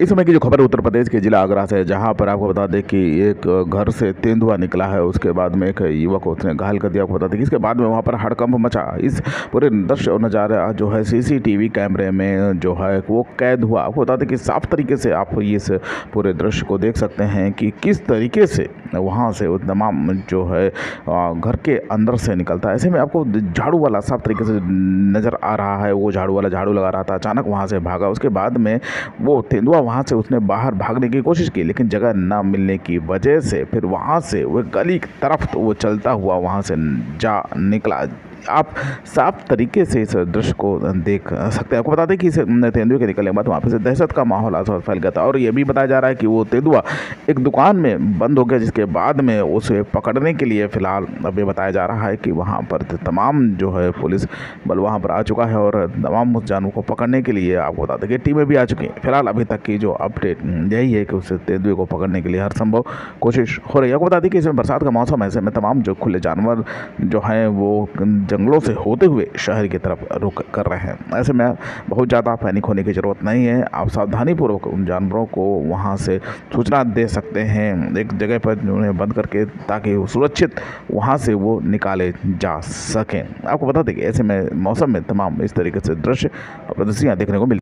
इस समय की जो खबर उत्तर प्रदेश के जिला आगरा से, जहाँ पर आपको बता दें कि एक घर से तेंदुआ निकला है, उसके बाद में एक युवक को उसने घायल कर दिया। आपको बता दें कि इसके बाद में वहाँ पर हड़कंप मचा। इस पूरे दृश्य और नज़ारा जो है, सीसीटीवी कैमरे में जो है, वो कैद हुआ। आपको बता दें कि साफ़ तरीके से आप इस पूरे दृश्य को देख सकते हैं कि किस तरीके से वहाँ से तमाम जो है घर के अंदर से निकलता है। ऐसे में आपको झाड़ू वाला साफ़ तरीके से नज़र आ रहा है, वो झाड़ू वाला झाड़ू लगा रहा था, अचानक वहाँ से भागा। उसके बाद में वो तेंदुआ वहाँ से उसने बाहर भागने की कोशिश की, लेकिन जगह ना मिलने की वजह से फिर वहाँ से वह गली की तरफ़ तो वो चलता हुआ वहाँ से जा निकला। आप साफ़ तरीके से इस दृश्य को देख सकते हैं। आपको बता दें कि इस तेंदुए के निकलने के बाद वहाँ पर दहशत का माहौल आसपास फैल गया था। और ये भी बताया जा रहा है कि वो तेंदुआ एक दुकान में बंद हो गया, जिसके बाद में उसे पकड़ने के लिए फ़िलहाल अब ये बताया जा रहा है कि वहाँ पर तमाम जो है पुलिस बल वहाँ पर आ चुका है और तमाम उस जानवर को पकड़ने के लिए आपको बता दें कि टीमें भी आ चुकी हैं। फ़िलहाल अभी तक की जो अपडेट यही है कि उस तेंदुए को पकड़ने के लिए हर संभव कोशिश हो रही है। आपको बता दें कि इसमें बरसात का मौसम ऐसे में तमाम जो खुले जानवर जो हैं वो जंगलों से होते हुए शहर की तरफ़ रुक कर रहे हैं। ऐसे में बहुत ज़्यादा पैनिक होने की ज़रूरत नहीं है। आप सावधानीपूर्वक उन जानवरों को वहाँ से सूचना दे सकते हैं। एक जगह पर उन्हें बंद करके ताकि वो सुरक्षित वहाँ से वो निकाले जा सकें। आपको बता दें कि ऐसे में मौसम में तमाम इस तरीके से दृश्य और देखने को मिलती